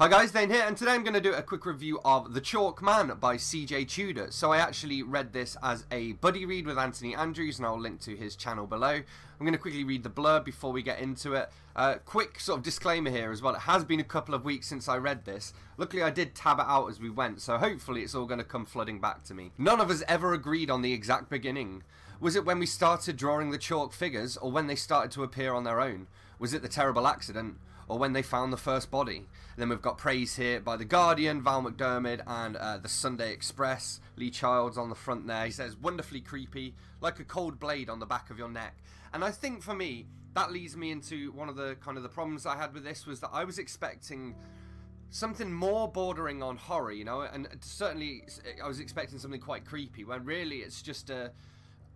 Hi guys, Dane here, and today I'm going to do a quick review of The Chalk Man by CJ Tudor. So I actually read this as a buddy read with Anthony Andrews, and I'll link to his channel below. I'm going to quickly read the blurb before we get into it. Uh, quick sort of disclaimer here as well, it has been a couple of weeks since I read this. Luckily I did tab it out as we went, so hopefully it's all going to come flooding back to me. None of us ever agreed on the exact beginning. Was it when we started drawing the chalk figures, or when they started to appear on their own? Was it the terrible accident? Or when they found the first body. Then we've got praise here by The Guardian, Val McDermid, and uh, the Sunday Express. Lee Child's on the front there. He says, wonderfully creepy, like a cold blade on the back of your neck. And I think for me, that leads me into one of the kind of the problems I had with this was that I was expecting something more bordering on horror, you know, and certainly I was expecting something quite creepy when really it's just a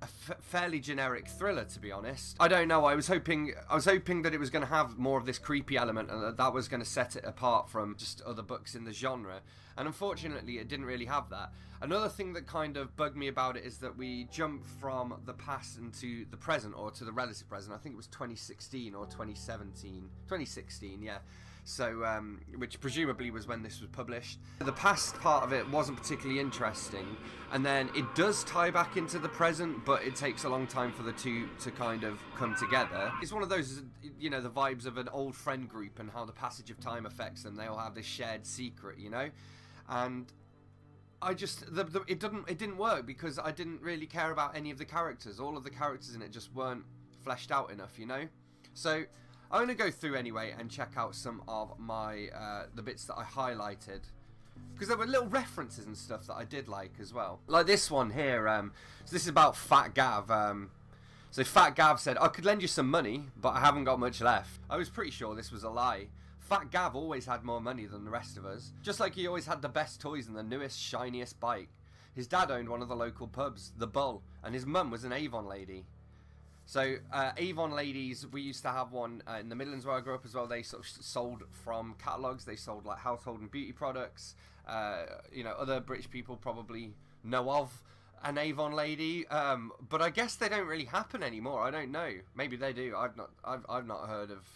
a fairly generic thriller, to be honest. I don't know. I was hoping I was hoping that it was going to have more of this creepy element, and that, that was going to set it apart from just other books in the genre. And unfortunately, it didn't really have that. Another thing that kind of bugged me about it is that we jump from the past into the present, or to the relative present. I think it was 2016 or 2017. 2016, yeah so um, which presumably was when this was published. The past part of it wasn't particularly interesting, and then it does tie back into the present, but it takes a long time for the two to kind of come together. It's one of those, you know, the vibes of an old friend group and how the passage of time affects them. They all have this shared secret, you know, and I just the, the, it didn't it didn't work because I didn't really care about any of the characters. All of the characters in it just weren't fleshed out enough, you know. So I'm going to go through anyway and check out some of my uh, the bits that I highlighted because there were little references and stuff that I did like as well. Like this one here. Um, so this is about Fat Gav. Um, so Fat Gav said, I could lend you some money, but I haven't got much left. I was pretty sure this was a lie. Fat Gav always had more money than the rest of us. Just like he always had the best toys and the newest, shiniest bike. His dad owned one of the local pubs, The Bull, and his mum was an Avon lady. So uh, Avon ladies, we used to have one uh, in the Midlands where I grew up as well. They sort of sold from catalogs. They sold like household and beauty products. Uh, you know, other British people probably know of an Avon lady, um, but I guess they don't really happen anymore. I don't know. Maybe they do. I've not. I've I've not heard of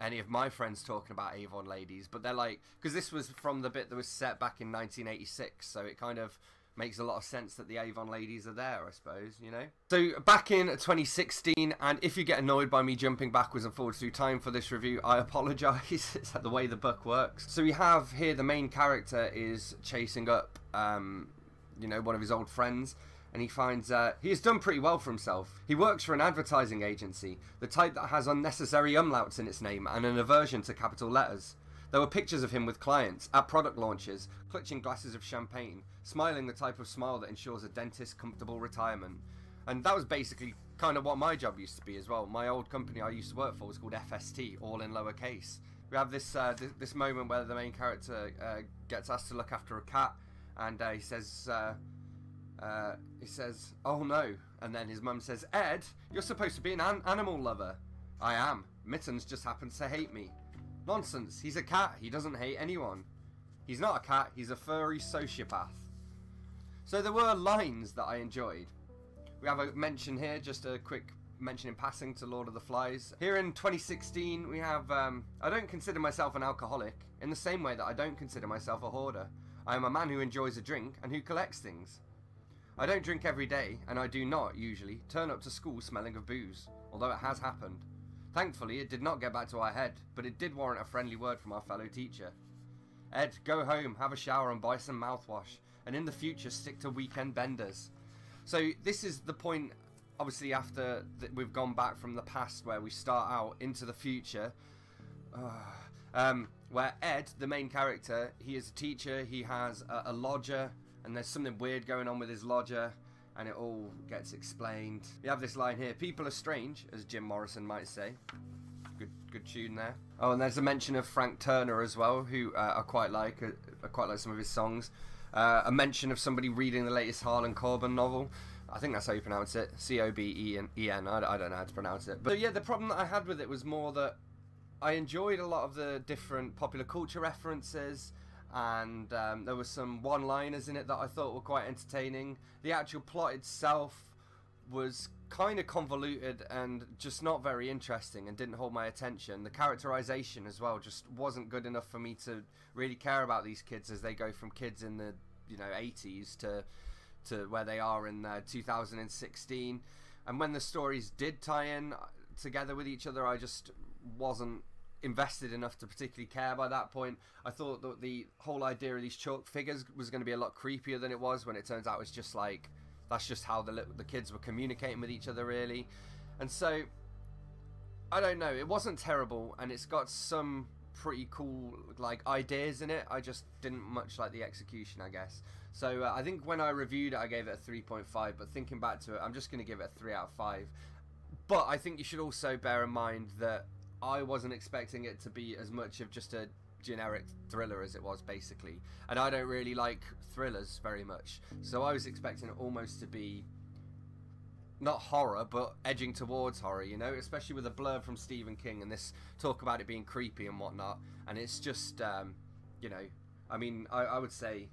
any of my friends talking about Avon ladies, but they're like because this was from the bit that was set back in 1986, so it kind of makes a lot of sense that the Avon ladies are there, I suppose, you know? So, back in 2016, and if you get annoyed by me jumping backwards and forwards through time for this review, I apologise. it's the way the book works. So, we have here the main character is chasing up, um, you know, one of his old friends. And he finds uh, he has done pretty well for himself. He works for an advertising agency, the type that has unnecessary umlauts in its name and an aversion to capital letters. There were pictures of him with clients, at product launches, clutching glasses of champagne, smiling the type of smile that ensures a dentist's comfortable retirement. And that was basically kind of what my job used to be as well. My old company I used to work for was called FST, all in lowercase. We have this uh, th this moment where the main character uh, gets asked to look after a cat, and uh, he says, uh, uh, he says, "Oh no!" And then his mum says, "Ed, you're supposed to be an, an animal lover." I am. Mittens just happens to hate me. Nonsense. He's a cat. He doesn't hate anyone. He's not a cat. He's a furry sociopath. So there were lines that I enjoyed. We have a mention here, just a quick mention in passing to Lord of the Flies. Here in 2016, we have, um, I don't consider myself an alcoholic, in the same way that I don't consider myself a hoarder. I am a man who enjoys a drink and who collects things. I don't drink every day, and I do not, usually, turn up to school smelling of booze, although it has happened. Thankfully, it did not get back to our head, but it did warrant a friendly word from our fellow teacher. Ed, go home, have a shower and buy some mouthwash, and in the future stick to weekend benders. So this is the point, obviously after we've gone back from the past where we start out into the future, uh, um, where Ed, the main character, he is a teacher, he has a, a lodger, and there's something weird going on with his lodger, and it all gets explained. We have this line here, people are strange, as Jim Morrison might say. Good, good tune there. Oh, and there's a mention of Frank Turner as well, who uh, I quite like. Uh, I quite like some of his songs. Uh, a mention of somebody reading the latest Harlan Coben novel. I think that's how you pronounce it. C O B E N E N. I, I don't know how to pronounce it. But so, yeah, the problem that I had with it was more that I enjoyed a lot of the different popular culture references and um, there were some one-liners in it that I thought were quite entertaining. The actual plot itself was kind of convoluted and just not very interesting and didn't hold my attention. The characterization as well just wasn't good enough for me to really care about these kids as they go from kids in the you know 80s to to where they are in uh, 2016. And when the stories did tie in together with each other, I just wasn't invested enough to particularly care by that point. I thought that the whole idea of these chalk figures was going to be a lot creepier than it was when it turns out it's just like that's just how the the kids were communicating with each other really. And so I don't know, it wasn't terrible and it's got some pretty cool like ideas in it. I just didn't much like the execution, I guess. So uh, I think when I reviewed it, I gave it a 3.5. But thinking back to it, I'm just going to give it a 3 out of 5. But I think you should also bear in mind that I wasn't expecting it to be as much of just a generic thriller as it was basically and I don't really like thrillers very much so I was expecting it almost to be not horror, but edging towards horror, you know, especially with a blurb from Stephen King and this talk about it being creepy and whatnot. And it's just, um, you know, I mean, I, I, would say,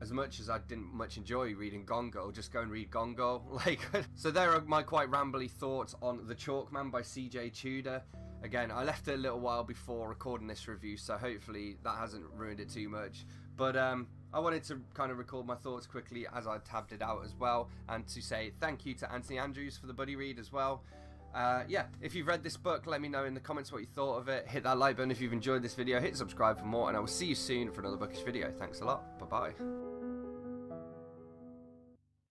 as much as I didn't much enjoy reading Gone Girl, just go and read Gone Girl. Like, so there are my quite rambly thoughts on The Chalk Man by C.J. Tudor. Again, I left it a little while before recording this review, so hopefully that hasn't ruined it too much. But um, I wanted to kind of record my thoughts quickly as I tabbed it out as well, and to say thank you to Anthony Andrews for the buddy read as well. Uh, yeah, if you've read this book, let me know in the comments what you thought of it. Hit that like button if you've enjoyed this video, hit subscribe for more, and I will see you soon for another bookish video. Thanks a lot. Bye bye.